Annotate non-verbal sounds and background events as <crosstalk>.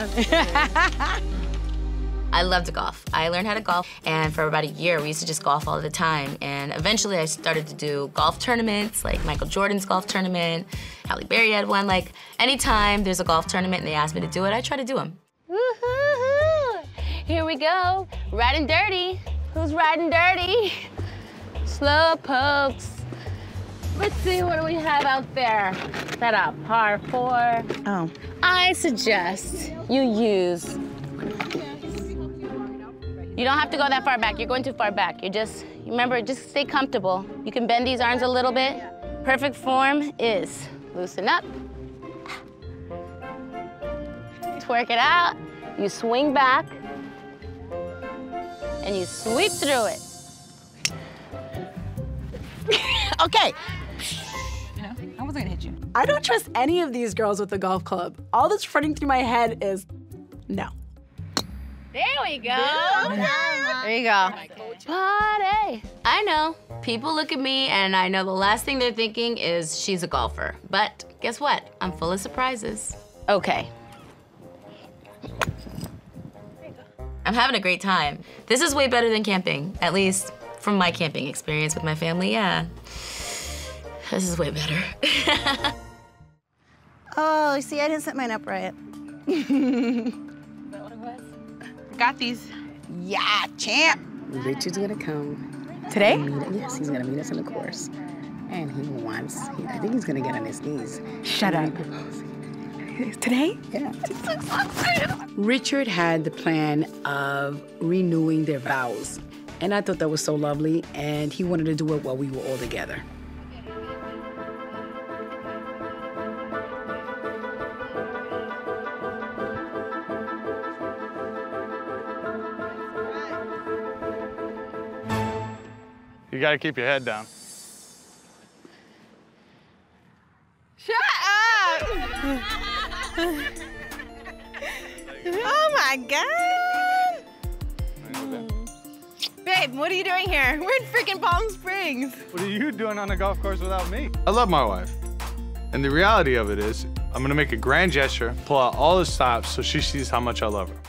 <laughs> I love to golf. I learned how to golf, and for about a year, we used to just golf all the time. And eventually, I started to do golf tournaments, like Michael Jordan's golf tournament, Halle Berry had one. Like, anytime there's a golf tournament and they ask me to do it, I try to do them. Here we go, riding dirty. Who's riding dirty? Slow pokes. Let's see, what do we have out there? Is that a par four? Oh. I suggest you use. You don't have to go that far back. You're going too far back. You just, remember, just stay comfortable. You can bend these arms a little bit. Perfect form is loosen up. Twerk it out. You swing back. And you sweep through it. <laughs> Okay. I wasn't gonna hit you. I don't trust any of these girls with the golf club. All that's running through my head is no. There we go. There you go. Party. I know. People look at me and I know the last thing they're thinking is she's a golfer. But guess what? I'm full of surprises. Okay. I'm having a great time. This is way better than camping, at least from my camping experience with my family, yeah. This is way better. <laughs> Oh, see, I didn't set mine up right. <laughs> Got these. Yeah, champ. Richard's gonna come. Today? Meet, yes, he's gonna meet us in the course. And he wants, he, I think he's gonna get on his knees. Shut up. <laughs> Today? Yeah. Richard had the plan of renewing their vows. And I thought that was so lovely, and he wanted to do it while we were all together. You gotta keep your head down. Shut up! oh my god! Babe, what are you doing here? We're in freaking Palm Springs. What are you doing on a golf course without me? I love my wife. And the reality of it is, I'm gonna make a grand gesture, pull out all the stops so she sees how much I love her.